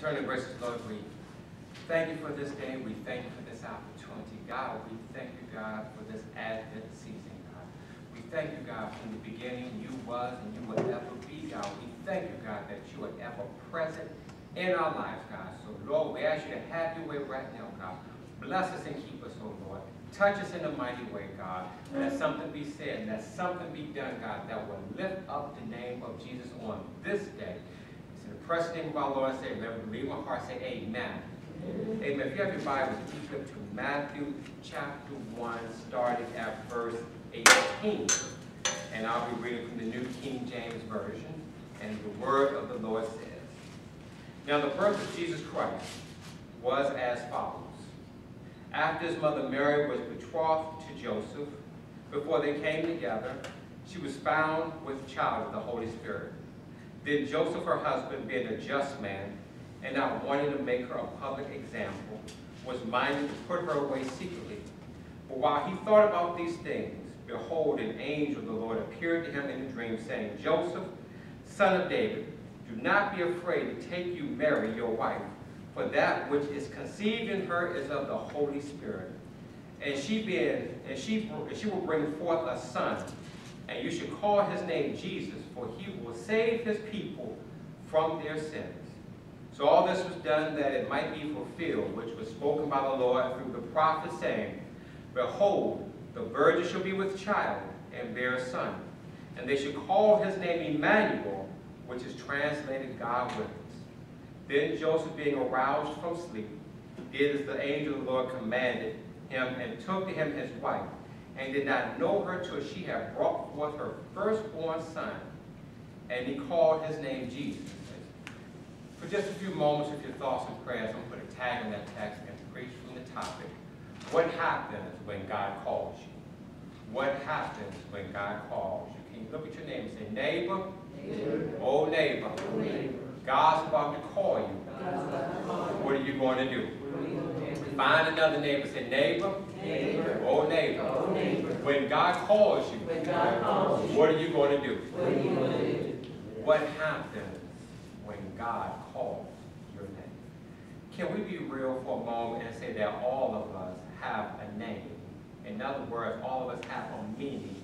Eternal gracious Lord, we thank you for this day. We thank you for this opportunity. God, we thank you, God, for this Advent season, God. We thank you, God, from the beginning you was and you will ever be, God. We thank you, God, that you are ever present in our lives, God. So, Lord, we ask you to have your way right now, God. Bless us and keep us, oh Lord. Touch us in a mighty way, God. Let something be said, let something be done, God, that will lift up the name of Jesus on this day. It's in the precious name of our Lord and Savior. Let me believe my heart say amen. Amen. If you have your Bibles, please flip to Matthew chapter 1, starting at verse 18. And I'll be reading from the New King James Version. And the word of the Lord says, Now the birth of Jesus Christ was as follows. After his mother Mary was betrothed to Joseph, before they came together, she was found with child of the Holy Spirit. Then Joseph, her husband, being a just man, and not wanting to make her a public example, was minded to put her away secretly. But while he thought about these things, behold, an angel of the Lord appeared to him in a dream, saying, Joseph, son of David, do not be afraid to take you Mary, your wife, for that which is conceived in her is of the Holy Spirit. And she being, and she, she will bring forth a son, and you should call his name Jesus, for he will save his people from their sins. So all this was done that it might be fulfilled, which was spoken by the Lord through the prophet, saying, Behold, the virgin shall be with child, and bear a son, and they shall call his name Emmanuel, which is translated God with us. Then Joseph, being aroused from sleep, did as the angel of the Lord commanded him, and took to him his wife, and did not know her till she had brought forth her firstborn son, and he called his name Jesus. For just a few moments with your thoughts and prayers, I'm going to put a tag on that text and preach from the topic. What happens when God calls you? What happens when God calls you? Can you look at your name and say, neighbor, neighbor. oh neighbor, neighbor. God's about to call you. What are you going to do? Find another neighbor. Say, neighbor, neighbor. Oh, neighbor. oh neighbor. When God calls you, God calls you, what are you going to do? What are you going to do? What happens when God calls your name? Can we be real for a moment and say that all of us have a name? In other words, all of us have a meaning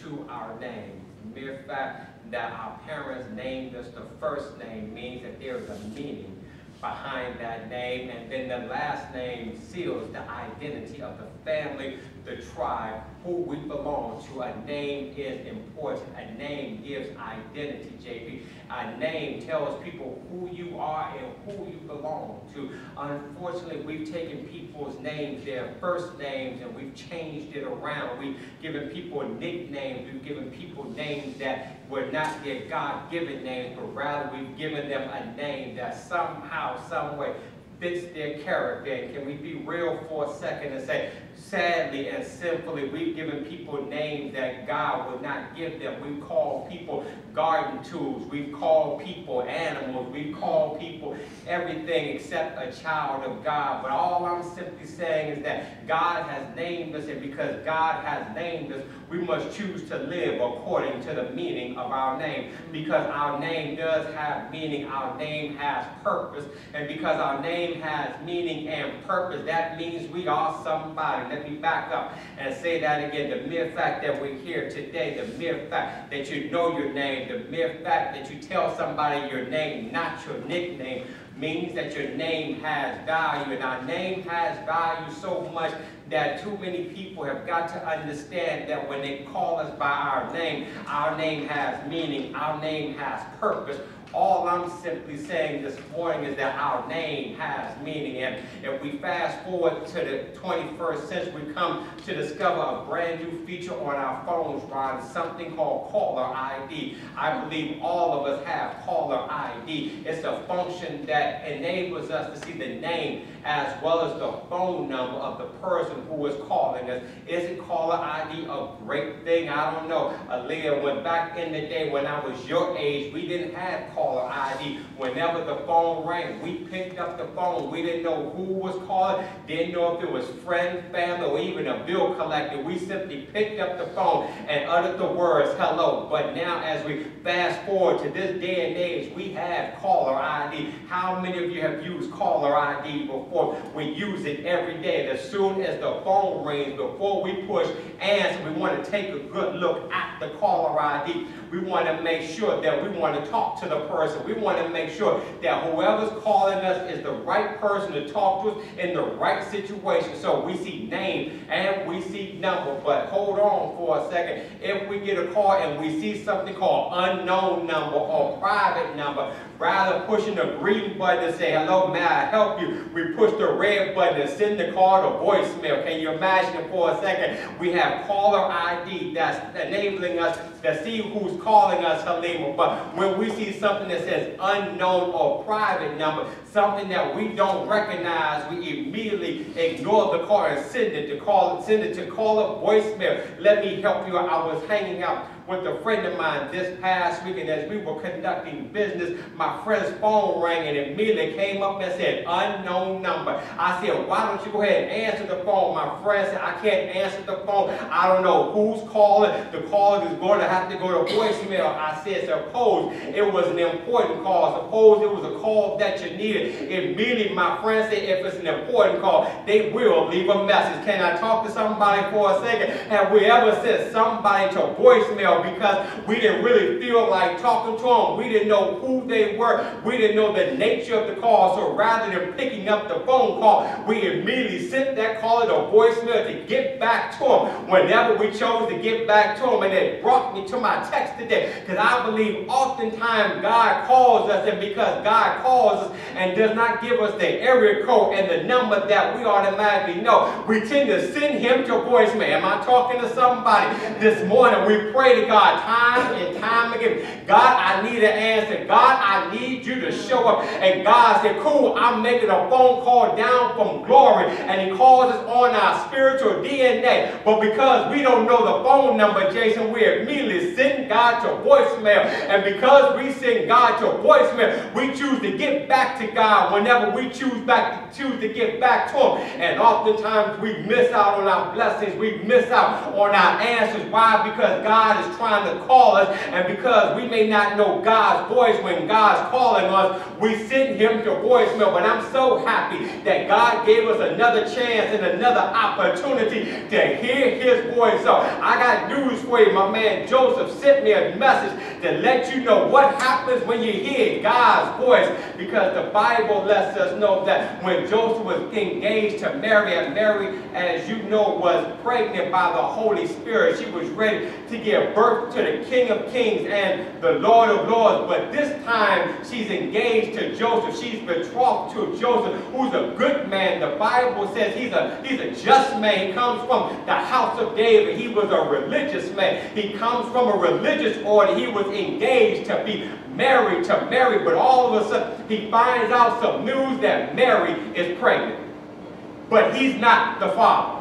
to our name. The mere fact that our parents named us the first name means that there is a meaning behind that name, and then the last name seals the identity of the family, the tribe, who we belong to. A name is important. A name gives identity, JP. A name tells people who you are and who you belong to. Unfortunately, we've taken people's names, their first names, and we've changed it around. We've given people nicknames. We've given people names that were not their God-given names, but rather we've given them a name that somehow, some way fits their character. Can we be real for a second and say, sadly and sinfully, we've given people names that God would not give them. We've called people garden tools. We've called people animals. We've called people everything except a child of God. But all I'm simply saying is that God has named us, and because God has named us, we must choose to live according to the meaning of our name. Because our name does have meaning, our name has purpose. And because our name has meaning and purpose, that means we are somebody. Let me back up and say that again. The mere fact that we're here today, the mere fact that you know your name, the mere fact that you tell somebody your name, not your nickname, means that your name has value. And our name has value so much that too many people have got to understand that when they call us by our name, our name has meaning, our name has purpose. All I'm simply saying this morning is that our name has meaning. And if we fast forward to the 21st century, we come to discover a brand new feature on our phones, Ron, something called caller ID. I believe all of us have caller ID. It's a function that enables us to see the name as well as the phone number of the person who is calling us. Is it caller ID a great thing? I don't know. Aaliyah, when back in the day when I was your age, we didn't have caller ID. Whenever the phone rang, we picked up the phone. We didn't know who was calling, didn't know if it was friend, family, or even a bill collector. We simply picked up the phone and uttered the words, hello. But now as we fast forward to this day and age, we have caller ID. How many of you have used caller ID before? We use it every day. As soon as the phone rings, before we push answer, we want to take a good look at the caller ID. We want to make sure that we want to talk to the person. We want to make sure that whoever's calling us is the right person to talk to us in the right situation. So we see name and we see number. But hold on for a second. If we get a call and we see something called unknown number or private number, rather pushing the green button to say, hello, may I help you? We push the red button and send the call to voicemail. Can you imagine it for a second? We have caller ID that's enabling us to see who's calling us, Halima. But when we see something that says unknown or private number, something that we don't recognize, we immediately ignore the call and send it to call, send it to call a voicemail. Let me help you. I was hanging out with a friend of mine this past weekend as we were conducting business. My friend's phone rang and immediately came up and said, unknown number. I said, why don't you go ahead and answer the phone? My friend said, I can't answer the phone. I don't know who's calling. The caller is going to have to go to voicemail. I said, suppose it was an important call. Suppose it was a call that you needed. Immediately, my friends, if it's an important call, they will leave a message. Can I talk to somebody for a second? Have we ever sent somebody to voicemail because we didn't really feel like talking to them. We didn't know who they were. We didn't know the nature of the call. So rather than picking up the phone call, we immediately sent that caller a voicemail to get back to them whenever we chose to get back to them. And it brought me to my text today because I believe oftentimes God calls us and because God calls us and does not give us the area code and the number that we automatically know, we tend to send him to voicemail. Am I talking to somebody this morning? We pray to God time and time again. God, I need an answer. God, I need you to show up. And God said, cool, I'm making a phone call down from glory. And he calls us on our spiritual DNA. But because we don't know the phone number, Jason, we immediately send God to voicemail. And because we send God to voicemail, we choose to get back to God whenever we choose back to choose to get back to him. And oftentimes we miss out on our blessings. We miss out on our answers. Why? Because God is trying to call us, and because we may not know God's voice when God's calling us, we send him to voicemail. But I'm so happy that God gave us another chance and another opportunity to hear his voice. So I got news for you. My man Joseph sent me a message to let you know what happens when you hear God's voice. Because the Bible lets us know that when Joseph was engaged to Mary, and Mary, as you know, was pregnant by the Holy Spirit, she was ready to give birth to the King of Kings and the Lord of Lords. But this time she's engaged to Joseph. She's betrothed to Joseph, who's a good man. The Bible says he's a, he's a just man. He comes from the house of David. He was a religious man. He comes from a religious order. He was engaged to be married to Mary. But all of a sudden he finds out some news that Mary is pregnant. But he's not the father.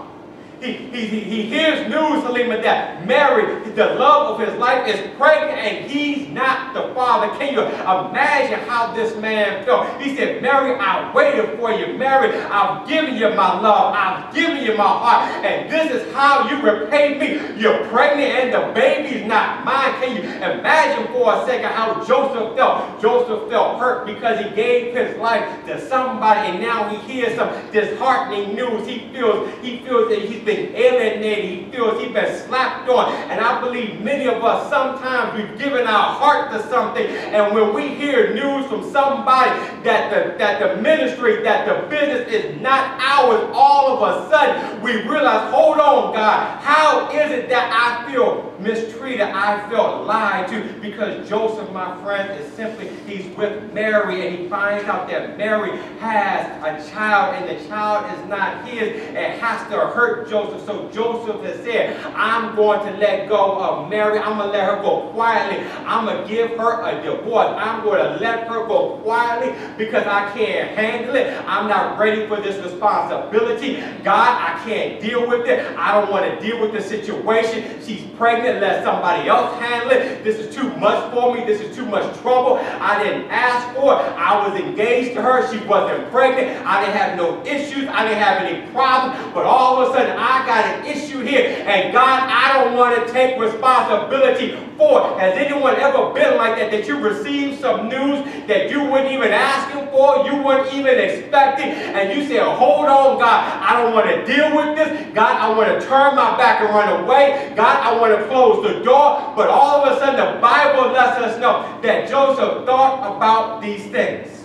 He, he, he hears news, Halima, that Mary, the love of his life, is pregnant and he's not the father. Can you imagine how this man felt? He said, Mary, I waited for you. Mary, I've given you my love. I've given you my heart. And this is how you repay me. You're pregnant and the baby's not mine. Can you imagine for a second how Joseph felt? Joseph felt hurt because he gave his life to somebody and now he hears some disheartening news. He feels, he feels that he's been alienated. He feels he's been slapped on. And I believe many of us, sometimes we've given our heart to something. And when we hear news from somebody that the, that the ministry, that the business is not ours, all of a sudden we realize, hold on, God, how is it that I feel mistreated? I felt lied to because Joseph, my friend, is simply, he's with Mary and he finds out that Mary has a child and the child is not his. It has to hurt Joseph. So Joseph has said, I'm going to let go of Mary. I'm going to let her go quietly. I'm going to give her a divorce. I'm going to let her go quietly because I can't handle it. I'm not ready for this responsibility. God, I can't deal with it. I don't want to deal with the situation. She's pregnant pregnant. Let somebody else handle it. This is too much for me. This is too much trouble. I didn't ask for it. I was engaged to her. She wasn't pregnant. I didn't have no issues. I didn't have any problems. But all of a sudden, I got an issue here. And God, I don't want to take responsibility for it. Has anyone ever been like that? That you received some news that you weren't even asking for, you weren't even expecting, and you said, hold on, God, I don't want to deal with this. God, I want to turn my back and run away. God, I want to close the door. But all of a sudden, the Bible lets us know that Joseph thought about these things.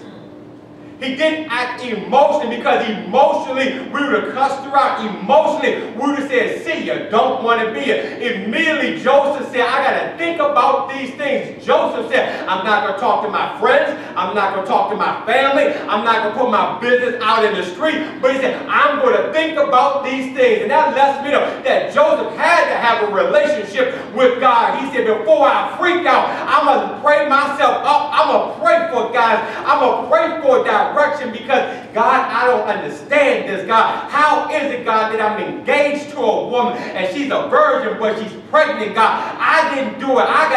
He didn't act emotionally because emotionally we would have cussed her out. Emotionally we would have said, see you, don't want to be here. Immediately Joseph said, I got to think about these things. Joseph said, I'm not going to talk to my friends. I'm not going to talk to my family. I'm not going to put my business out in the street. But he said, I'm going to think about these things. And that lets me know that Joseph had to have a relationship with God. He said, before I freak out, I'm going to pray myself up. I'm going to pray for God. I'm going to pray for that direction because, God, I don't understand this, God. How is it, God, that I'm engaged to a woman and she's a virgin, but she's pregnant, God? I didn't do it. I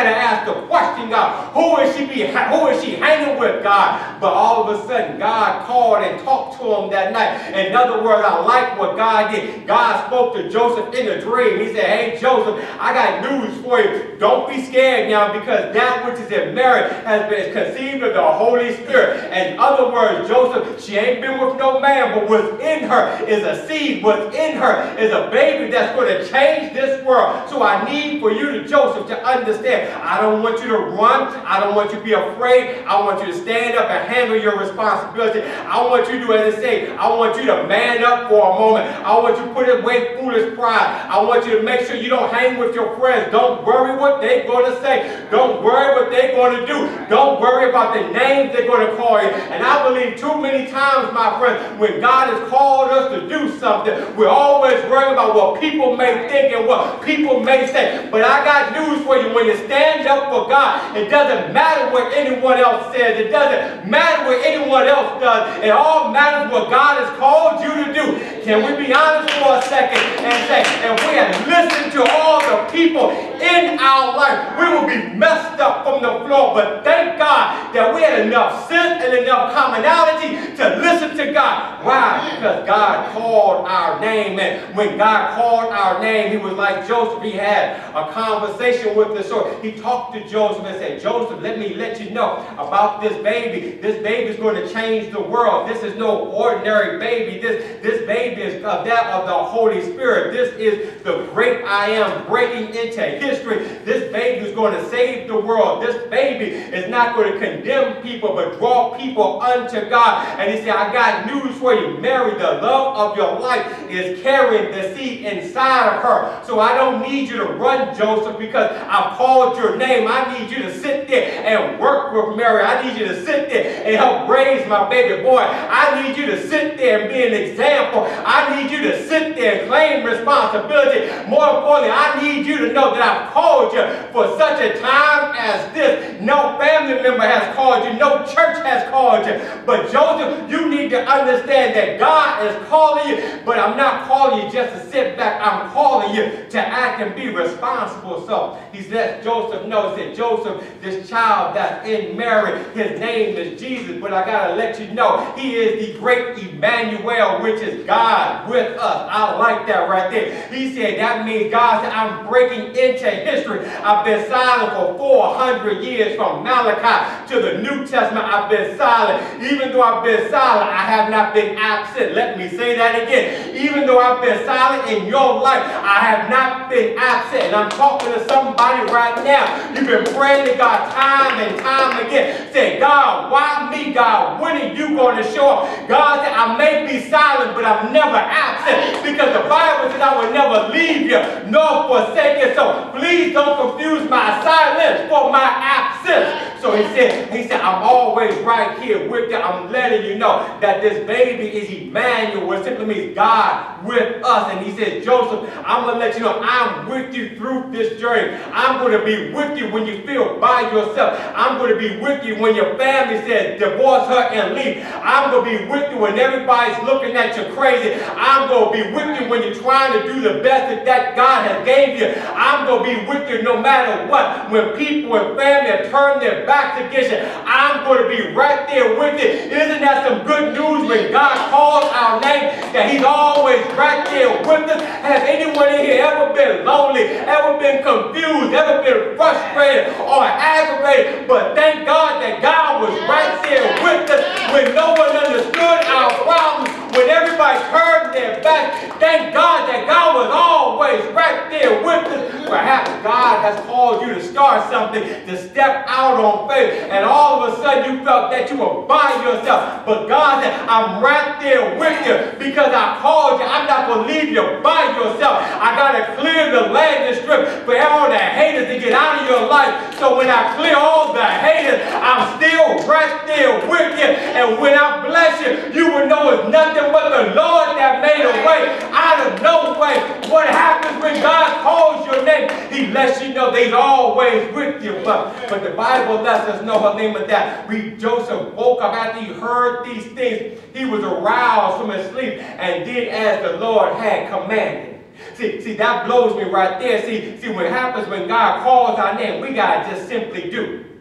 question, God, who is she be, who is she hanging with, God? But all of a sudden, God called and talked to him that night. In other words, I like what God did. God spoke to Joseph in a dream. He said, hey, Joseph, I got news for you. Don't be scared now because that which is in Mary has been conceived of the Holy Spirit. In other words, Joseph, she ain't been with no man, but within her is a seed. Within her is a baby that's going to change this world. So I need for you to, Joseph, to understand. I don't want you to run. I don't want you to be afraid. I want you to stand up and handle your responsibility. I want you to, do as I say, I want you to man up for a moment. I want you to put away foolish pride. I want you to make sure you don't hang with your friends. Don't worry what they're going to say. Don't worry what they're going to do. Don't worry about the names they're going to call you. And I believe too many times, my friend, when God has called us to do something, we're always worried about what people may think and what people may say. But I got news for you. When you stand up for God, it doesn't matter what anyone else says. It doesn't matter what anyone else does. It all matters what God has called you to do. Can we be honest for a second and say, if we had listened to all the people in our life, we would be messed up from the floor. But thank God that we had enough sense and enough commonality to listen to God. Why? Because God called our name. And when God called our name, he was like Joseph. He had a conversation with the sword. He talked to Joseph and said, Joseph, let me let you know about this baby. This baby is going to change the world. This is no ordinary baby. This, this baby of that of the Holy Spirit. This is the great I am breaking into history. This baby is going to save the world. This baby is not going to condemn people, but draw people unto God. And he said, I got news for you. Mary, the love of your life, is carrying the seed inside of her. So I don't need you to run, Joseph, because I've called your name. I need you to sit there and work with Mary. I need you to sit there and help raise my baby boy. I need you to sit there and be an example. I need you to sit there and claim responsibility. More importantly, I need you to know that I've called you for such a time as this. No family member has called you. No church has called you. But Joseph, you need to understand that God is calling you, but I'm not calling you just to sit back. I'm calling you to act and be responsible. So he let Joseph know, that Joseph, this child that's in Mary, his name is Jesus, but I got to let you know, he is the great Emmanuel, which is God with us. I like that right there. He said that means God said, I'm breaking into history. I've been silent for 400 years from Malachi to the New Testament. I've been silent. Even though I've been silent, I have not been absent. Let me say that again. Even though I've been silent in your life, I have not been absent. And I'm talking to somebody right now. You've been praying to God time and time again. Say, God, why me, God? When are you going to show up? God said, I may be silent, but I'm never absent. Because the Bible says I will never leave you nor forsake you. So please don't confuse my silence for my absence. So he said, he said, I'm always right here with you. I'm letting you know that this baby is Emmanuel, which simply means God with us. And he said, Joseph, I'm going to let you know I'm with you through this journey. I'm going to be with you when you feel by yourself. I'm going to be with you when your family says divorce her and leave. I'm going to be with you when everybody's looking at you crazy. I'm going to be with you when you're trying to do the best that, that God has gave you. I'm going to be with you no matter what. When people and family turn their against you, I'm going to be right there with you. Isn't that some good news when God calls our name that he's always right there with us? Has anyone in here ever been lonely, ever been confused, ever been frustrated or aggravated? But thank God that God was right there with us when no one understood our problems, when everybody turned their back. Thank God that God was always right there with us. Perhaps God has called you to start something, to step out on faith, and all of a sudden you felt that you were by yourself. But God said, I'm right there with you because I called you. I'm not going to leave you by yourself. I got to clear the landing strip for all the haters to get out of your life. So when I clear all the haters, I'm still right there with you. And when I bless you, you will know it's nothing but the Lord that made a way out of no way. What happens when God calls your name? He lets you know he's always with you. But, but the Bible lets us know her name of that. We Joseph woke up after he heard these things. He was aroused from his sleep and did as the Lord had commanded. See, see, that blows me right there. See, see, what happens when God calls our name, we gotta just simply do.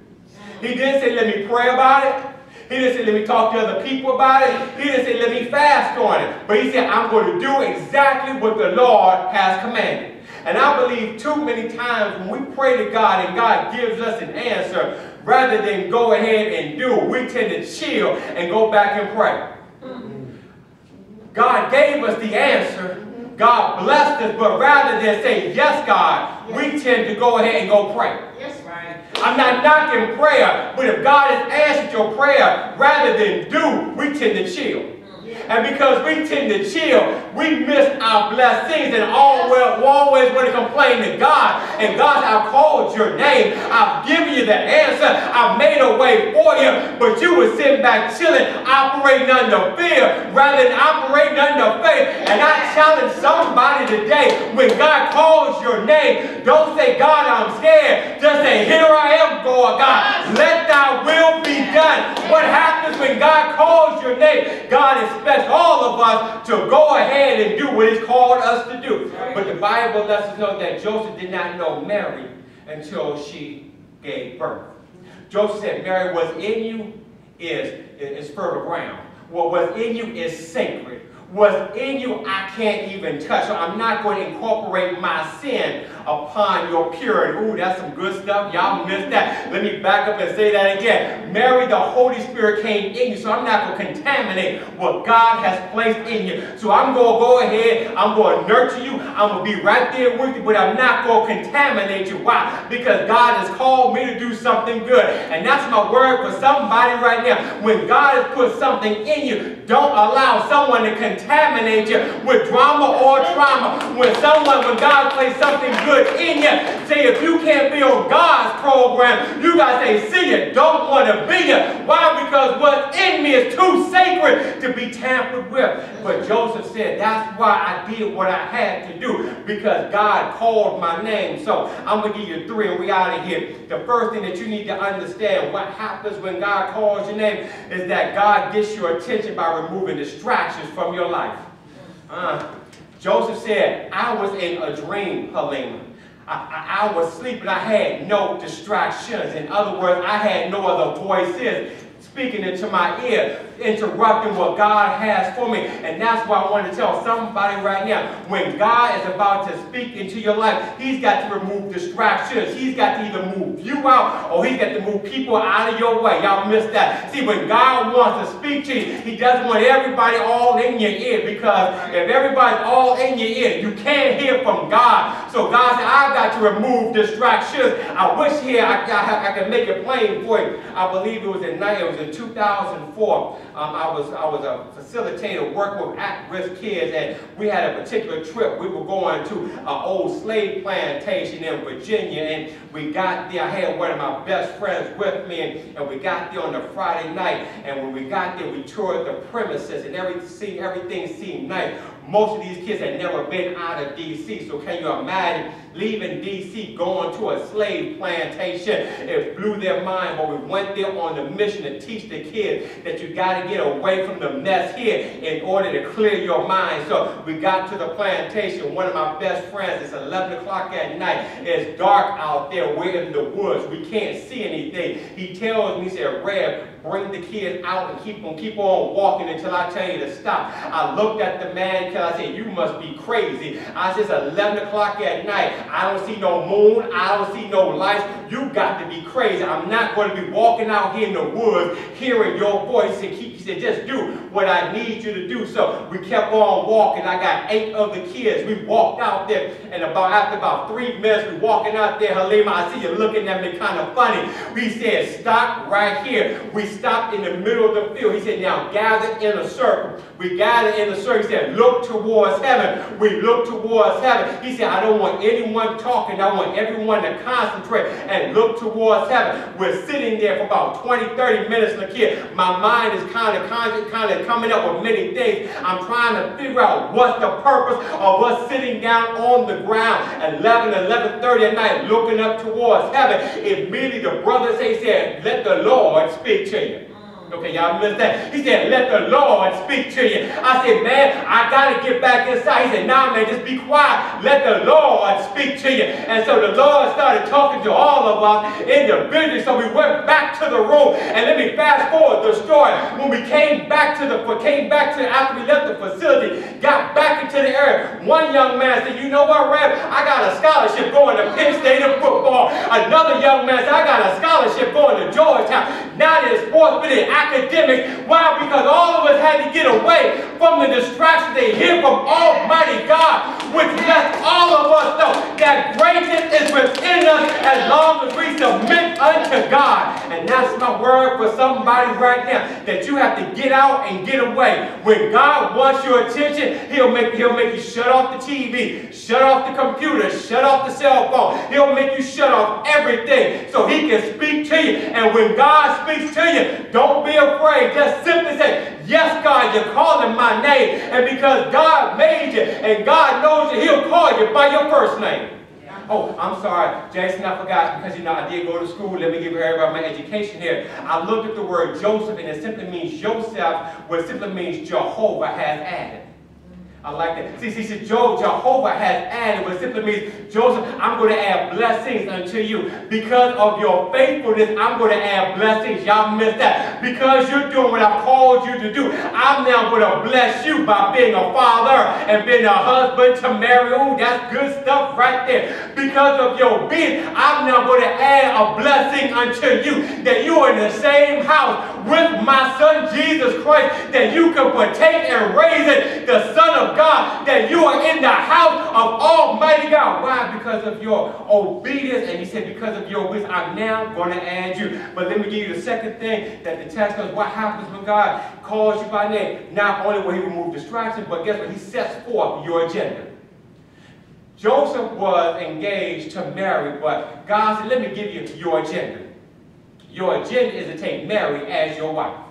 He didn't say, let me pray about it. He didn't say, let me talk to other people about it. He didn't say, let me fast on it. But he said, I'm going to do exactly what the Lord has commanded. And I believe too many times when we pray to God and God gives us an answer, rather than go ahead and do, we tend to chill and go back and pray. God gave us the answer. God blessed us, but rather than say, yes, God, we tend to go ahead and go pray. I'm not knocking prayer, but if God has answered your prayer, rather than do, we tend to chill. And because we tend to chill, we miss our blessings and always, always want to complain to God. And God, I've called your name. I've given you the answer. I've made a way for you. But you were sitting back chilling, operating under fear rather than operating under faith. And I challenge somebody today, when God calls your name, don't say, God, I'm scared. Just say, here I am, God. God, let thy will be done. What happens when God calls your name? God expects all of us to go ahead and do what He's called us to do. But the Bible lets us know that Joseph did not know Mary until she gave birth. Joseph said, Mary, what's in you is, is fertile ground. What was in you is sacred. What's in you, I can't even touch. So I'm not going to incorporate my sin upon your purity. Ooh, that's some good stuff. Y'all missed that. Let me back up and say that again. Mary, the Holy Spirit came in you, so I'm not going to contaminate what God has placed in you. So I'm going to go ahead, I'm going to nurture you, I'm going to be right there with you, but I'm not going to contaminate you. Why? Because God has called me to do something good. And that's my word for somebody right now. When God has put something in you, don't allow someone to contaminate you with drama or trauma. When someone, when God placed something good in you. Say, if you can't be on God's program, you got to say, see it, don't want to be it. Why? Because what's in me is too sacred to be tampered with. But Joseph said, that's why I did what I had to do, because God called my name. So I'm going to give you three and we out of here. The first thing that you need to understand, what happens when God calls your name, is that God gets your attention by removing distractions from your life. Uh, Joseph said, I was in a dream, Halima. I, I, I, was sleeping. I had no distractions. In other words, I had no other voices speaking into my ear, interrupting what God has for me. And that's why I want to tell somebody right now, when God is about to speak into your life, he's got to remove distractions. He's got to either move you out or he's got to move people out of your way. Y'all missed that. See, when God wants to speak to you, he doesn't want everybody all in your ear because if everybody's all in your ear, you can't hear from God. So God said, I've got to remove distractions. I wish here I, I, I could make it plain for you. I believe it was in, it was in 2004. Um, I was I was a facilitator working with at-risk kids, and we had a particular trip. We were going to an old slave plantation in Virginia, and we got there. I had one of my best friends with me, and, and we got there on a Friday night. And when we got there, we toured the premises, and everything everything seemed nice. Most of these kids had never been out of D.C., so can you imagine leaving D.C., going to a slave plantation? It blew their mind, but we went there on the mission to teach the kids that you got to get away from the mess here in order to clear your mind. So we got to the plantation. One of my best friends, it's 11 o'clock at night. It's dark out there. We're in the woods. We can't see anything. He tells me, he said, Rev, bring the kids out and keep them keep on walking until I tell you to stop. I looked at the man because I said, you must be crazy. I said, it's 11 o'clock at night. I don't see no moon. I don't see no lights. You got to be crazy. I'm not going to be walking out here in the woods hearing your voice and keep he said, just do what I need you to do. So we kept on walking. I got eight of the kids. We walked out there, and about after about three minutes, we walking out there, Halima, I see you looking at me kind of funny. We said, stop right here. We stopped in the middle of the field. He said, now gather in a circle. We gathered in a circle. He said, look towards heaven. We look towards heaven. He said, I don't want anyone talking. I want everyone to concentrate and look towards heaven. We're sitting there for about 20, 30 minutes, here. My mind is kind of, kind of, kind of coming up with many things. I'm trying to figure out what's the purpose of us sitting down on the ground at 11, 11.30 at night looking up towards heaven. Immediately the brother say, said, let the Lord speak to you. Okay, y'all that. He said, let the Lord speak to you. I said, man, I got to get back inside. He said, nah, man, just be quiet. Let the Lord speak to you. And so the Lord started talking to all of us in the individually. So we went back to the room. And let me fast forward the story. When we came back to the, came back to, after we left the facility, got back into the area, one young man said, you know what, Rev? I got a scholarship going to Penn State in football. Another young man said, I got a scholarship going to Georgetown. Not in sports, but in Why? Because all of us had to get away from the distractions they hear from Almighty God, which lets all of us know that greatness is within us as long as we submit unto God. And that's my word for somebody right now, that you have to get out and get away. When God wants your attention, he'll make, he'll make you shut off the TV, shut off the computer, shut off the cell phone. He'll make you shut off everything so he can speak to you. And when God speaks to you, don't be afraid. Just simply say, Yes, God, you're calling my name. And because God made you and God knows you, he'll call you by your first name. Oh, I'm sorry, Jason, I forgot because, you know, I did go to school. Let me give everybody my education here. I looked at the word Joseph, and it simply means Joseph, what simply means Jehovah has added. I like that. See, see, see, Jehovah has added, what simply means, Joseph, I'm going to add blessings unto you. Because of your faithfulness, I'm going to add blessings. Y'all missed that. Because you're doing what I've called you to do, I'm now going to bless you by being a father and being a husband to Mary. Oh, that's good stuff right there. Because of your obedience, I'm now going to add a blessing unto you. That you are in the same house with my son Jesus Christ. That you can partake and raise it, the son of God, that you are in the house of Almighty God. Why? Because of your obedience. And he said, because of your obedience, I'm now going to add you. But let me give you the second thing that the text does. what happens when God calls you by name? Not only will he remove distractions, but guess what? He sets forth your agenda. Joseph was engaged to Mary, but God said, let me give you your agenda. Your agenda is to take Mary as your wife.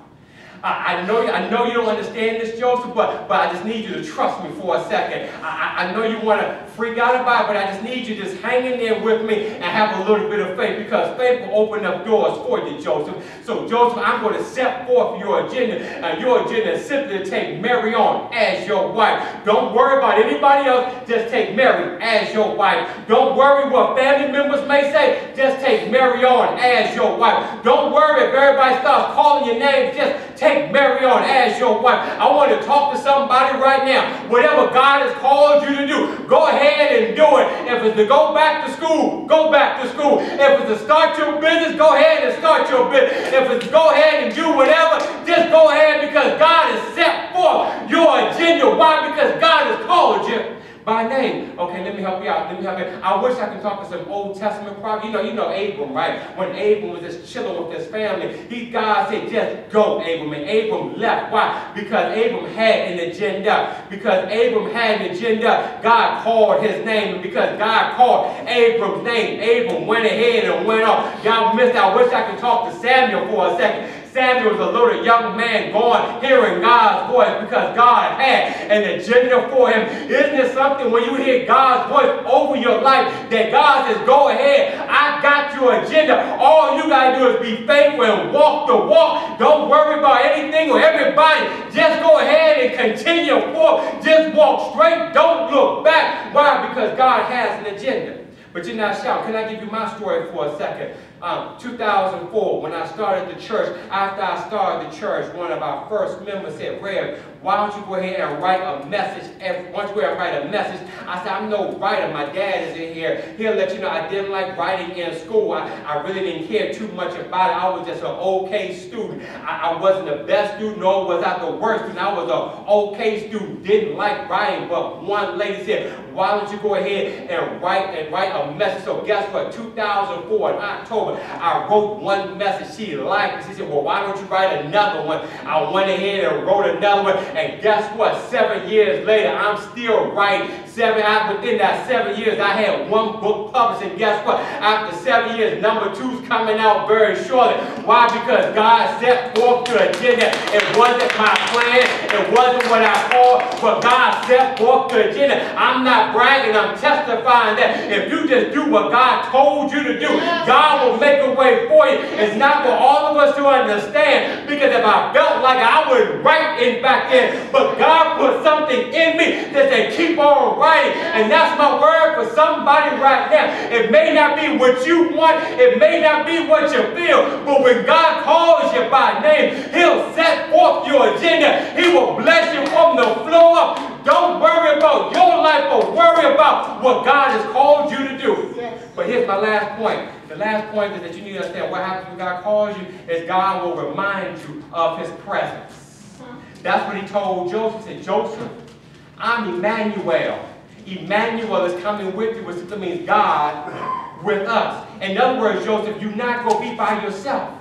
I, I, know, I know you don't understand this, Joseph, but, but I just need you to trust me for a second. I, I know you want to freak out about it, but I just need you to just hang in there with me and have a little bit of faith because faith will open up doors for you, Joseph. So, Joseph, I'm going to set forth your agenda, and your agenda is simply to take Mary on as your wife. Don't worry about anybody else, just take Mary as your wife. Don't worry what family members may say, just take Mary on as your wife. Don't worry if everybody starts calling your name, just take Mary on as your wife. I want to talk to somebody right now. Whatever God has called you to do, go ahead and do it. If it's to go back to school, go back to school. If it's to start your business, go ahead and start your business. If it's to go ahead and do whatever, just go ahead because God has set forth your agenda. Why? Because God has called you by name. Okay, let me help you out. Let me help you. I wish I could talk to some Old Testament prophet. You know, you know Abram, right? When Abram was just chilling with his family, he God said, just go, Abram. And Abram left. Why? Because Abram had an agenda. Because Abram had an agenda, God called his name. And because God called Abram's name, Abram went ahead and went off. Y'all missed. I wish I could talk to Samuel for a second. Samuel was a little young man going, hearing God's voice because God had an agenda for him. Isn't it something when you hear God's voice over your life that God says, go ahead, I got your agenda. All you got to do is be faithful and walk the walk. Don't worry about anything or everybody. Just go ahead and continue forward. Just walk straight. Don't look back. Why? Because God has an agenda. But you're not shouting. Can I give you my story for a second? Um, 2004, when I started the church, after I started the church, one of our first members said, Rev, why don't you go ahead and write a message? Every, don't you go ahead and write a message? I said, I'm no writer. My dad is in here. He'll let you know I didn't like writing in school. I, I really didn't care too much about it. I was just an okay student. I, I wasn't the best student, nor was I the worst student. I was an okay student. Didn't like writing, but one lady said, why don't you go ahead and write and write a message? So guess what? 2004 in October, I wrote one message. She liked it. She said, well, why don't you write another one? I went ahead and wrote another one. And guess what? Seven years later, I'm still writing. Seven, within that seven years, I had one book published. And guess what? After seven years, number two's coming out very shortly. Why? Because God set forth the agenda. It wasn't my plan. It wasn't what I called, but God set forth the agenda. I'm not bragging. I'm testifying that if you just do what God told you to do, God will make a way for you. It's not for all of us to understand because if I felt like I would write it back then, but God put something in me that said keep on writing. And that's my word for somebody right now. It may not be what you want. It may not be what you feel. But when God calls you by name, he'll set forth your agenda. He will bless you from the floor up. Don't worry about your life, but worry about what God has called you to do. But here's my last point. The last point is that you need to understand what happens when God calls you is God will remind you of his presence. That's what he told Joseph. He said, Joseph, I'm Emmanuel. Emmanuel is coming with you, which simply means God with us. In other words, Joseph, you're not going to be by yourself.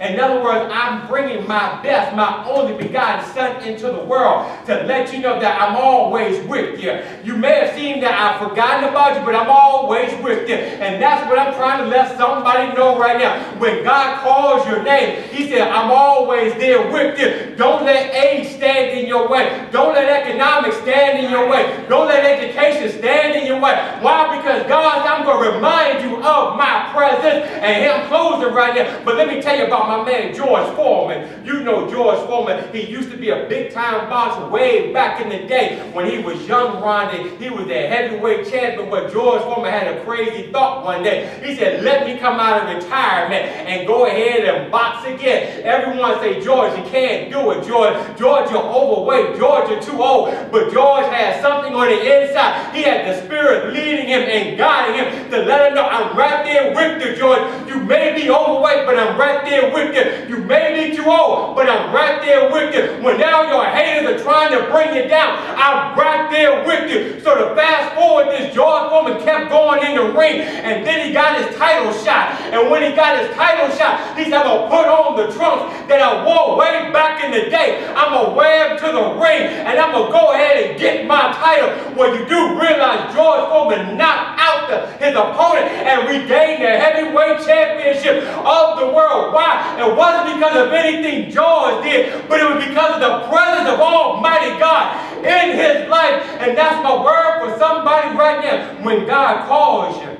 In other words, I'm bringing my best, my only begotten Son into the world to let you know that I'm always with you. You may have seen that I've forgotten about you, but I'm always with you. And that's what I'm trying to let somebody know right now. When God calls your name, he said, I'm always there with you. Don't let age stand in your way. Don't let economics stand in your way. Don't let education stand in your way. Why? Because God, I'm going to remind you of my presence and him closing right now. But let me tell you about my man George Foreman. You know George Foreman. He used to be a big-time boxer way back in the day when he was young Ronnie. He was a heavyweight champion, but George Foreman had a crazy thought one day. He said, let me come out of retirement and go ahead and box again. Everyone say, George, you can't do it, George. George, you're overweight. George, you're too old. But George had something on the inside. He had the spirit leading him and guiding him to let him know, I'm right there with you, George. You may be overweight, but I'm right there with you. You may be too old, but I'm right there with you. When now your haters are trying to bring you down, I'm right there with you. So to fast forward, this George Foreman kept going in the ring, and then he got his title shot. And when he got his title shot, he said, I'm going to put on the trunks that I wore way back in the day. I'm going to wear to the ring, and I'm going to go ahead and get my title. Well, you do realize George Foreman knocked out the, his opponent and regained the heavyweight championship of the world. Why? It wasn't because of anything George did, but it was because of the presence of Almighty God in his life. And that's my word for somebody right now. When God calls you,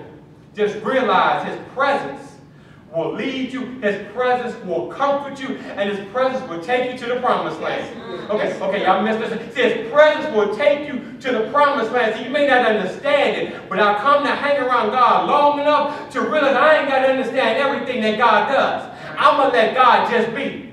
just realize his presence will lead you, his presence will comfort you, and his presence will take you to the promised land. Okay, okay, y'all missed this. See, his presence will take you to the promised land. See, you may not understand it, but I've come to hang around God long enough to realize I ain't got to understand everything that God does. I'm going to let God just be.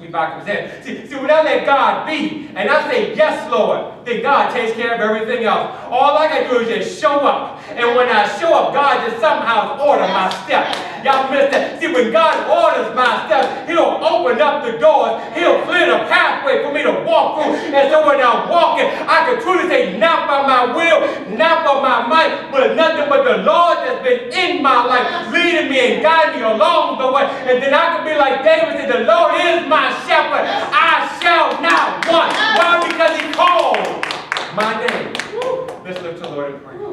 We back to See, see, when I let God be, and I say, yes, Lord, then God takes care of everything else. All I got to do is just show up. And when I show up, God just somehow order my steps. Y'all missed that. See, when God orders my steps, he'll open up the doors. He'll clear the pathway for me to walk through. And so when I'm walking, I can truly say, not by my will, not by my might, but nothing but the Lord that's been in my life, leading me and guiding me along the way. And then I can be like David said, the Lord is my shepherd. I shall not want. Why? Because he called my name. Let's look to the Lord and pray.